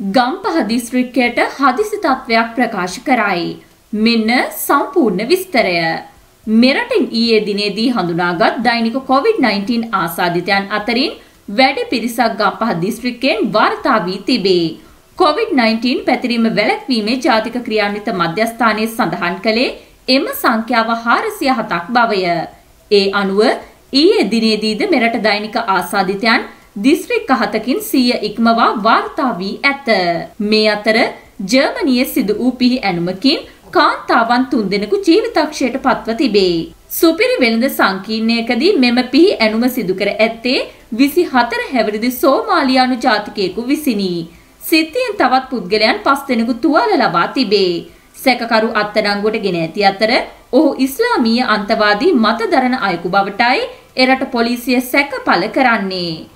ගම්පහ දිස්ත්‍රික්කයට හදිසි තත්ත්වයක් ප්‍රකාශ කරයි. මෙන්න සම්පූර්ණ විස්තරය. මෙරටින් ඊයේ දිනේදී හඳුනාගත් දෛනික COVID-19 ආසාදිතයන් අතරින් වැඩි පිරිසක් ගම්පහ දිස්ත්‍රික්කයෙන් වාර්තා වී තිබේ. COVID-19 පැතිරීම වැළැක්වීමේ ජාතික ක්‍රියාන්විත මධ්‍යස්ථානයේ සඳහන් කළේ එම සංඛ්‍යාව 407ක් බවය. ඒ අනුව ඊයේ දිනේදීද මෙරට දෛනික ආසාදිතයන් දිස්ත්‍රික් අහතකින් සිය ඉක්මවා වාර්තා වී ඇත. මේ අතර ජර්මනියේ සිදු වූ පිහි ඇනුමකින් කාන්තාවන් තුන්දෙනෙකු ජීවිතක්ෂයට පත්ව තිබේ. සුපිරි වෙළඳ සංකීර්ණයකදී මෙම පිහි ඇනුම සිදු කර ඇත්තේ විසි හතර හැවිරිදි සෝමාලියානු ජාතිකයෙකු විසිනි. සිද්ධියෙන් තවත් පුද්ගලයන් පස් දෙනෙකු තුවාල ලබා තිබේ. සැකකරු අත්අඩංගුවට ගෙන ඇති අතර ඔහු ඉස්ලාමීය අන්තවාදී මත දරන අයෙකු බවටයි එරට පොලිසිය සැක පළ කරන්නේ.